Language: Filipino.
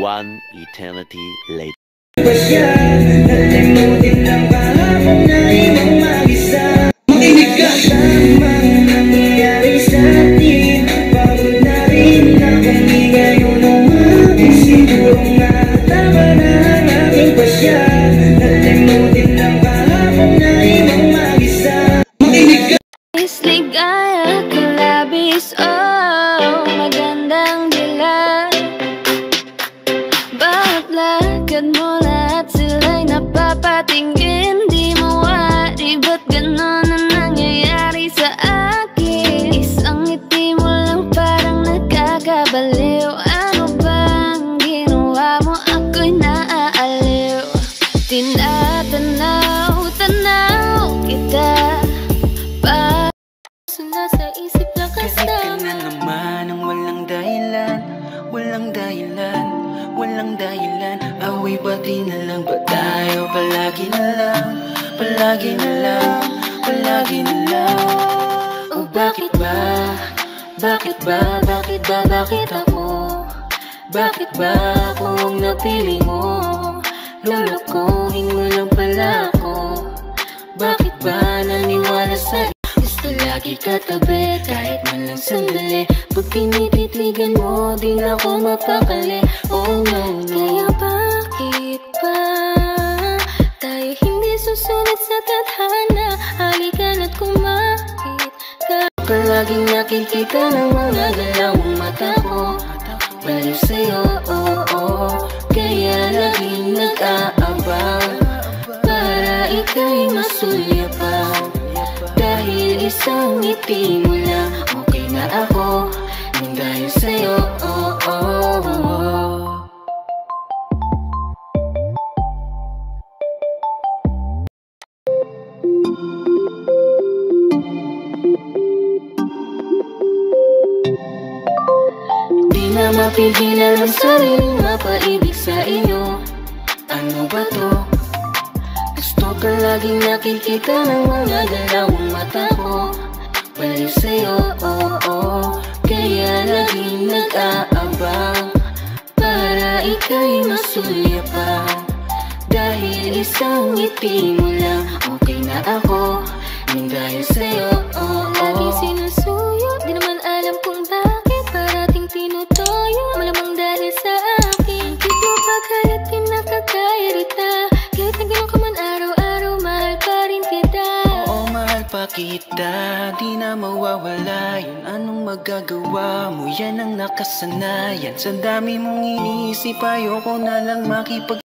One eternity later. Dahilan, walang dahilan. Away pati na lang ba tayo Palagi na lang, palagi na lang Palagi na lang? O bakit ba, bakit ba, bakit ba, bakit ako? Bakit ba ako ang napili mo? Lulukuhin mo lang pala ako. Bakit ba naniwala lagi katabi kahit man lang sandali. Pag pinititigan mo, di na ako mapakali. Oh no, no Kaya bakit ba? Tayo hindi susunod sa tadhana. Halika na't kumapit ka. Palaging nakikita ng mga galawang mata ko. Baliw sa'yo, oh, oh Kaya laging nag-aabang. Para ika'y masulyapang Isang ngiti mo lang Okay na ako. Nang dahil sa'yo, oh, oh, oh Di na mapigilan ang sariling mapaibig sa inyo. Ano ba to? Ka laging nakikita ng mga galawang mata ko Baliw sa'yo, oh, oh Kaya laging nag-aabang Para ika'y masulyapang Dahil isang ngiti mo lang Okay na ako. Nang dahil sa'yo, oh, Lagi oh mahal pa kita Di na mawawala? Yun anong magagawa mo? Yan ang nakasanayan. Sa dami mong iniisip Ayoko na lang makipag